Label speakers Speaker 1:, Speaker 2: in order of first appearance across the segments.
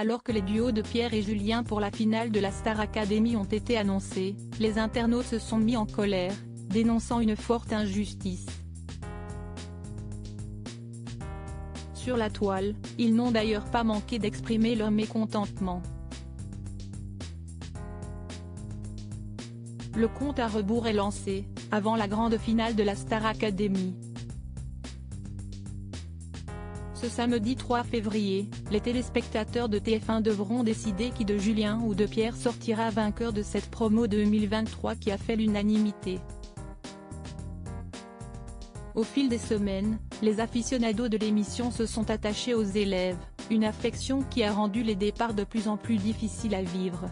Speaker 1: Alors que les duos de Pierre et Julien pour la finale de la Star Academy ont été annoncés, les internautes se sont mis en colère, dénonçant une forte injustice. Sur la toile, ils n'ont d'ailleurs pas manqué d'exprimer leur mécontentement. Le compte à rebours est lancé, avant la grande finale de la Star Academy. Ce samedi 3 février, les téléspectateurs de TF1 devront décider qui de Julien ou de Pierre sortira vainqueur de cette promo 2023 qui a fait l'unanimité. Au fil des semaines, les aficionados de l'émission se sont attachés aux élèves, une affection qui a rendu les départs de plus en plus difficiles à vivre.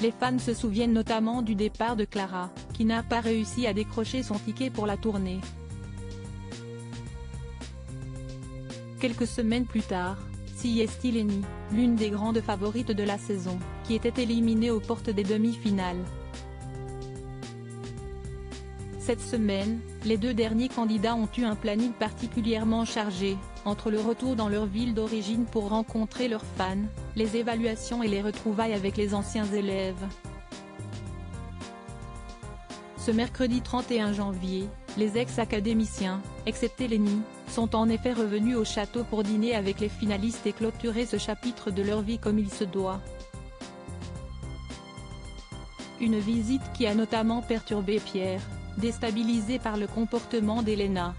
Speaker 1: Les fans se souviennent notamment du départ de Clara, qui n'a pas réussi à décrocher son ticket pour la tournée. Quelques semaines plus tard, Siesti Lenny, l'une des grandes favorites de la saison, qui était éliminée aux portes des demi-finales. Cette semaine, les deux derniers candidats ont eu un planning particulièrement chargé, entre le retour dans leur ville d'origine pour rencontrer leurs fans, les évaluations et les retrouvailles avec les anciens élèves. Ce mercredi 31 janvier, les ex-académiciens, excepté Lenny, sont en effet revenus au château pour dîner avec les finalistes et clôturer ce chapitre de leur vie comme il se doit. Une visite qui a notamment perturbé Pierre, déstabilisé par le comportement d'Elena.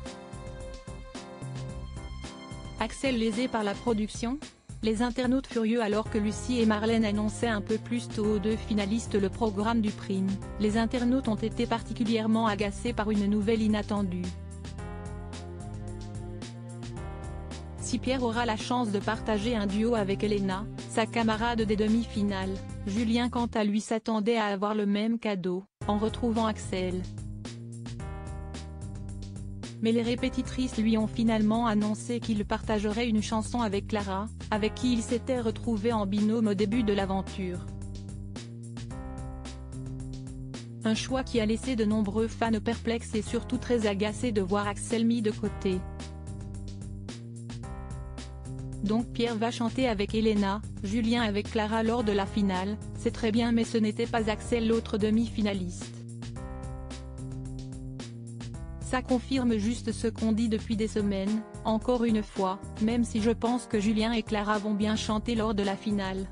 Speaker 1: Axel lésé par la production Les internautes furieux alors que Lucie et Marlène annonçaient un peu plus tôt aux deux finalistes le programme du prime, les internautes ont été particulièrement agacés par une nouvelle inattendue. Si Pierre aura la chance de partager un duo avec Elena, sa camarade des demi-finales, Julien quant à lui s'attendait à avoir le même cadeau, en retrouvant Axel mais les répétitrices lui ont finalement annoncé qu'il partagerait une chanson avec Clara, avec qui il s'était retrouvé en binôme au début de l'aventure. Un choix qui a laissé de nombreux fans perplexes et surtout très agacés de voir Axel mis de côté. Donc Pierre va chanter avec Elena, Julien avec Clara lors de la finale, c'est très bien mais ce n'était pas Axel l'autre demi-finaliste. Ça confirme juste ce qu'on dit depuis des semaines, encore une fois, même si je pense que Julien et Clara vont bien chanter lors de la finale.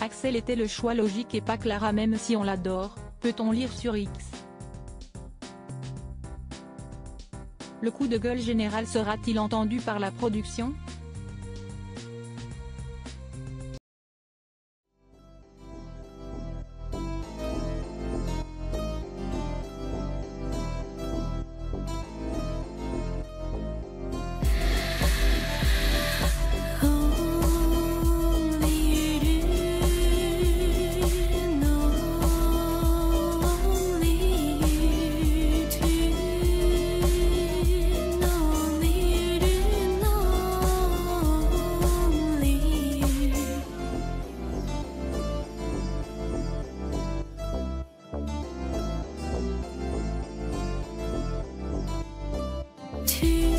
Speaker 1: Axel était le choix logique et pas Clara même si on l'adore, peut-on lire sur X. Le coup de gueule général sera-t-il entendu par la production? You.